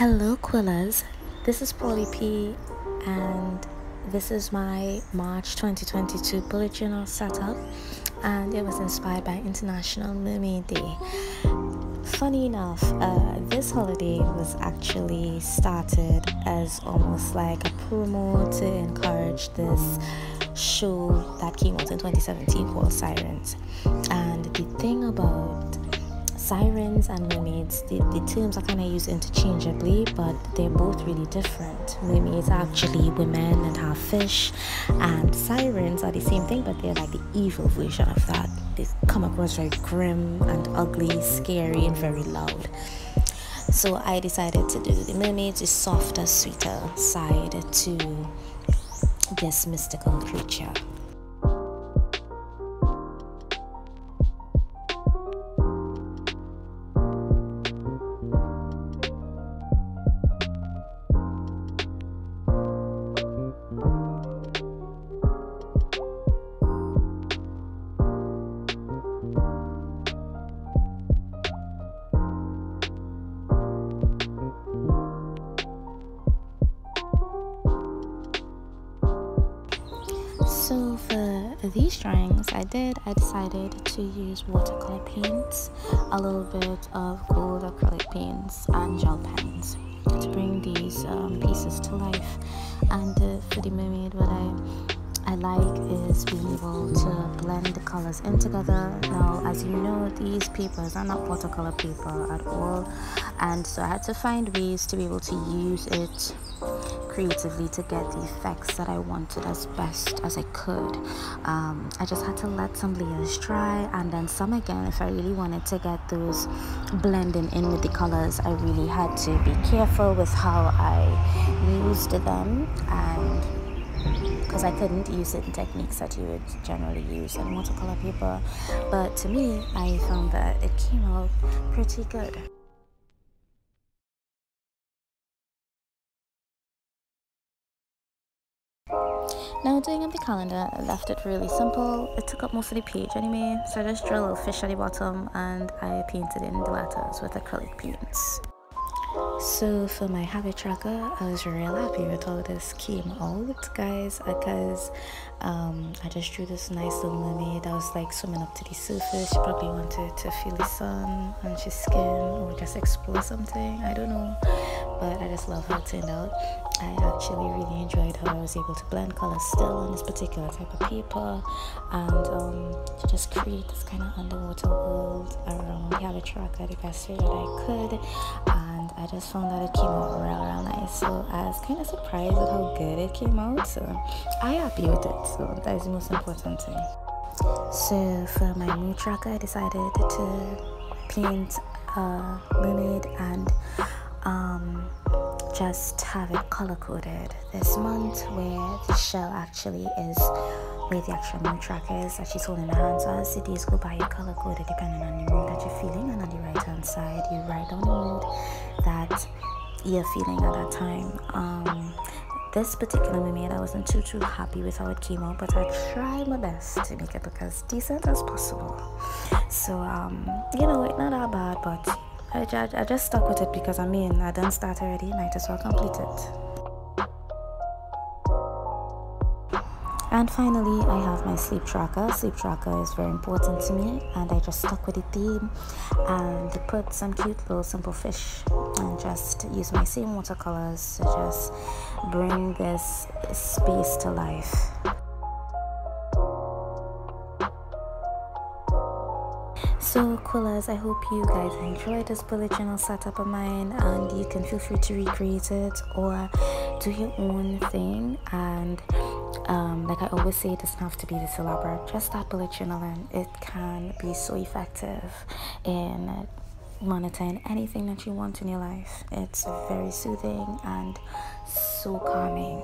Hello, Quillers. This is Polly P, and this is my March 2022 bullet journal setup, and it was inspired by International Mermaid Day. Funny enough, uh, this holiday was actually started as almost like a promo to encourage this show that came out in 2017 called Sirens. And the thing about sirens and mermaids, the, the terms are kind of used interchangeably, but they're both really different. Mermaids are actually women and have fish, and sirens are the same thing, but they're like the evil version of that. They come across very grim and ugly, scary, and very loud. So I decided to do the mermaids, the softer, sweeter side to this mystical creature. So for these drawings I did, I decided to use watercolor paints, a little bit of gold acrylic paints and gel pens to bring these um, pieces to life. And uh, for the mermaid, what I I like is being able to blend the colors in together. Now, as you know, these papers are not watercolor paper at all, and so I had to find ways to be able to use it creatively to get the effects that I wanted as best as I could. Um, I just had to let some layers dry and then some again if I really wanted to get those blending in with the colors I really had to be careful with how I used them and because I couldn't use certain techniques that you would generally use on watercolor paper but to me I found that it came out pretty good. Now doing up the calendar, I left it really simple. It took up most of the page anyway, so I just drew a little fish at the bottom and I painted in the letters with acrylic paints. So for my habit tracker, I was real happy with how this came out, guys, because um, I just drew this nice little mermaid that was like swimming up to the surface. She probably wanted to feel the sun on her skin or just explore something. I don't know, but I just love how it turned out. I actually really enjoyed how I was able to blend colors still on this particular type of paper and um, to just create this kind of underwater world around the habit tracker the best way that I could. And I just found that it came out real, real nice. So I was kind of surprised at how good it came out. So I'm happy with it. So that is the most important thing. So for my mood tracker, I decided to paint a mermaid and um, just have it color coded this month where the shell actually is where the actual mood tracker that she's holding her hand. So as the days go by, you color code depending on the mood that you're feeling, and on the right hand side, you write down the mood that you're feeling at that time. Um, this particular mermaid, I wasn't too too happy with how it came out, but I tried my best to make it look as decent as possible. So um, you know, it's not that bad, but I, I, I just stuck with it because I mean, I done start already, might as well complete it. And finally, I have my sleep tracker. Sleep tracker is very important to me, and I just stuck with the theme and put some cute little simple fish and just use my same watercolors to just bring this space to life. So, Quillers, I hope you guys enjoyed this bullet journal setup of mine, and you can feel free to recreate it or do your own thing. And um, like I always say, it doesn't have to be this elaborate. Just start bullet journaling. It can be so effective in monitoring anything that you want in your life. It's very soothing and so calming.